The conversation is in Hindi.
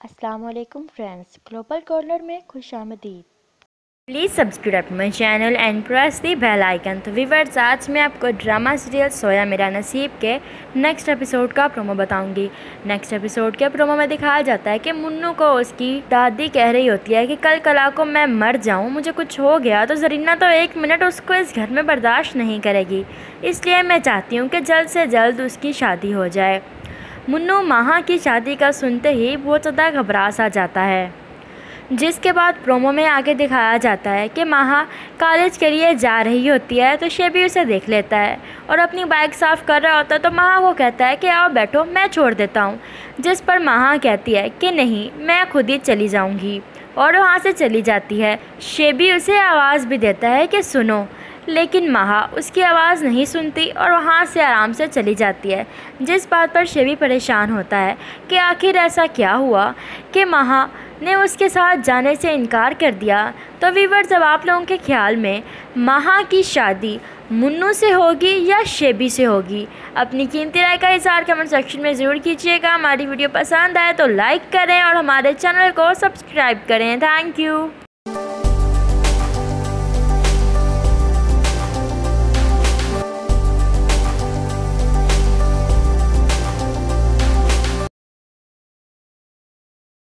अस्सलाम फ्रेंड्स ग्लोबल कॉर्नर में खुश आमदीद। Please subscribe my channel and press the bell icon तो वीवर्स आज मैं आपको ड्रामा सीरियल सोया मेरा नसीब के नेक्स्ट एपिसोड का प्रोमो बताऊँगी। नेक्स्ट एपिसोड के प्रोमो में दिखाया जाता है कि मुन्नू को उसकी दादी कह रही होती है कि कल कला को मैं मर जाऊँ, मुझे कुछ हो गया तो जरीना तो एक मिनट उसको इस घर में बर्दाश्त नहीं करेगी। इसलिए मैं चाहती हूँ कि जल्द से जल्द उसकी शादी हो जाए। मुन्नू महा की शादी का सुनते ही बहुत ज़्यादा घबरा सा जाता है। जिसके बाद प्रोमो में आगे दिखाया जाता है कि महा कॉलेज के लिए जा रही होती है तो शेबी उसे देख लेता है और अपनी बाइक साफ़ कर रहा होता है तो महा को कहता है कि आओ बैठो, मैं छोड़ देता हूँ। जिस पर महा कहती है कि नहीं, मैं खुद ही चली जाऊँगी। और वहाँ से चली जाती है। शेबी उसे आवाज़ भी देता है कि सुनो। लेकिन महा उसकी आवाज़ नहीं सुनती और वहाँ से आराम से चली जाती है। जिस बात पर शेबी परेशान होता है कि आखिर ऐसा क्या हुआ कि महा ने उसके साथ जाने से इनकार कर दिया। तो वीवर जब आप लोगों के ख्याल में महा की शादी मुन्नू से होगी या शेबी से होगी? अपनी कीमती राय का इजहार कमेंट सेक्शन में ज़रूर कीजिएगा। हमारी वीडियो पसंद आए तो लाइक करें और हमारे चैनल को सब्सक्राइब करें। Thank you